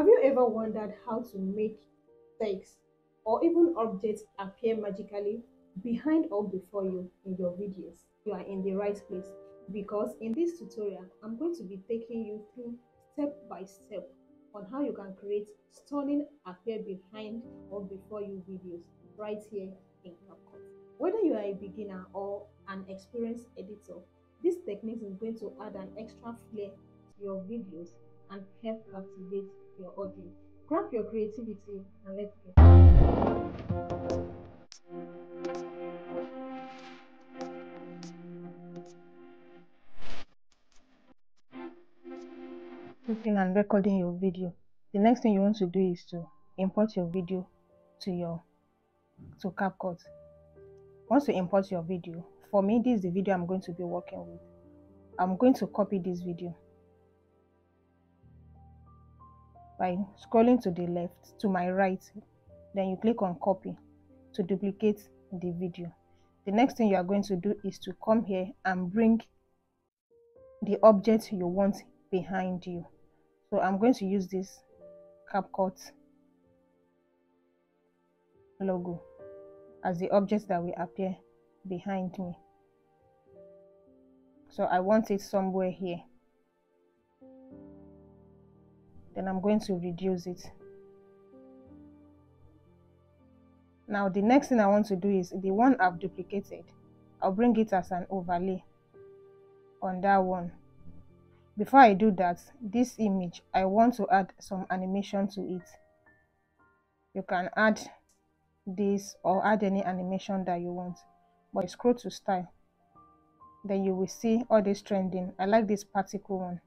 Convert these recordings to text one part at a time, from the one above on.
Have you ever wondered how to make text or even objects appear magically behind or before you in your videos? You are in the right place because in this tutorial, I'm going to be taking you through step by step on how you can create stunning appear behind or before you videos right here in CapCut. Whether you are a beginner or an experienced editor, this technique is going to add an extra flair to your videos and help captivate your audience. Grab your creativity and let's get Clicking and recording your video. The next thing you want to do is to import your video to your to CapCut. Once you import your video, for me this is the video I'm going to be working with. I'm going to copy this video by scrolling to the left to my right then you click on copy to duplicate the video. The next thing you are going to do is to come here and bring the object you want behind you. So i'm going to use this CapCut logo as the object that will appear behind me. So i want it somewhere here then I'm going to reduce it. Now the next thing I want to do is the one I've duplicated I'll bring it as an overlay on that one. Before I do that this image I want to add some animation to it. You can add this or add any animation that you want but scroll to style. Then you will see all this trending. I like this particle one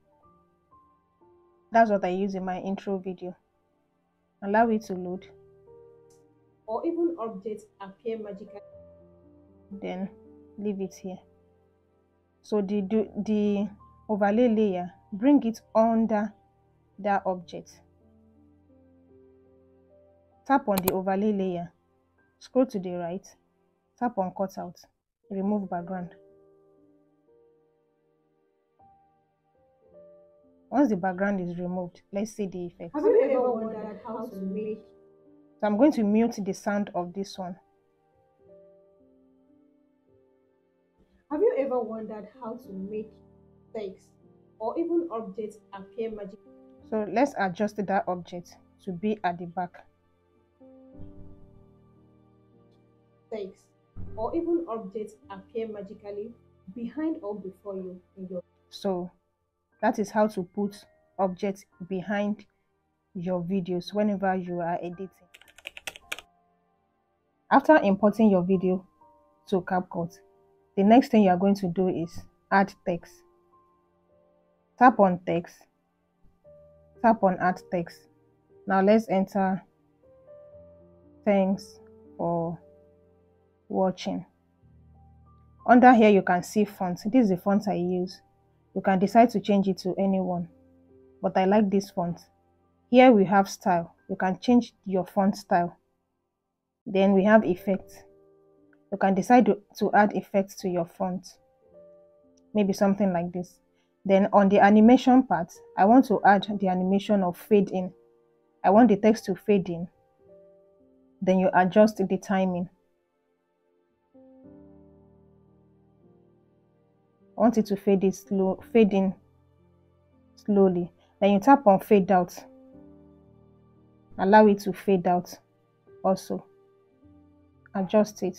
that's what I use in my intro video. Allow it to load. Or even objects appear magically. Then leave it here. So the, the overlay layer, bring it under that object. Tap on the overlay layer. Scroll to the right. Tap on cutout. Remove background. Once the background is removed, let's see the effect. Have you ever wondered how to make? So I'm going to mute the sound of this one. Have you ever wondered how to make text or even objects appear magic? So let's adjust that object to be at the back. Text or even objects appear magically behind or before you in your so that is how to put objects behind your videos whenever you are editing. After importing your video to CapCut, the next thing you are going to do is add text. Tap on text. Tap on add text. Now let's enter thanks for watching. Under here you can see font. This is the font I use. You can decide to change it to anyone, but I like this font. Here we have style. You can change your font style. Then we have effects. You can decide to, to add effects to your font. Maybe something like this. Then on the animation part, I want to add the animation of fade in. I want the text to fade in. Then you adjust the timing. Want it to fade it slow fade in slowly. Then you tap on fade out. Allow it to fade out also. Adjust it.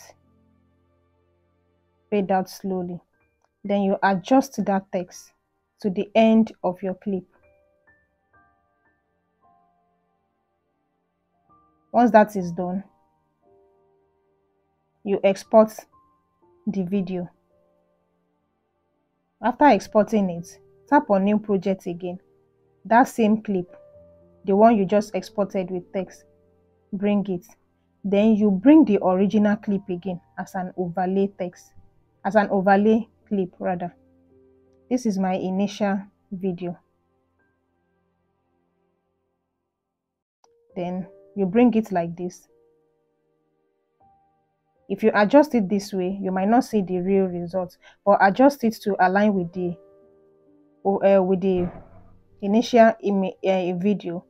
Fade out slowly. Then you adjust that text to the end of your clip. Once that is done you export the video after exporting it, tap on new project again. That same clip, the one you just exported with text, bring it. Then you bring the original clip again as an overlay text, as an overlay clip rather. This is my initial video. Then you bring it like this if you adjust it this way you might not see the real result but adjust it to align with the uh, with the initial uh, video.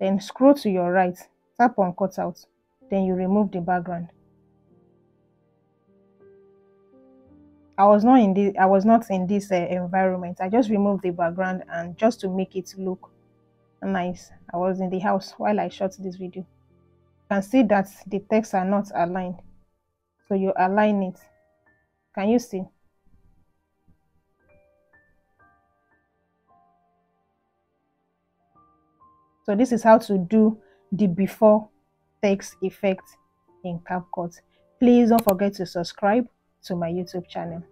Then scroll to your right tap on cutout then you remove the background. I was not in this I was not in this uh, environment. I just removed the background and just to make it look nice. I was in the house while I shot this video. You can see that the texts are not aligned so you align it. Can you see? So this is how to do the before text effect in CapCut. Please don't forget to subscribe to my YouTube channel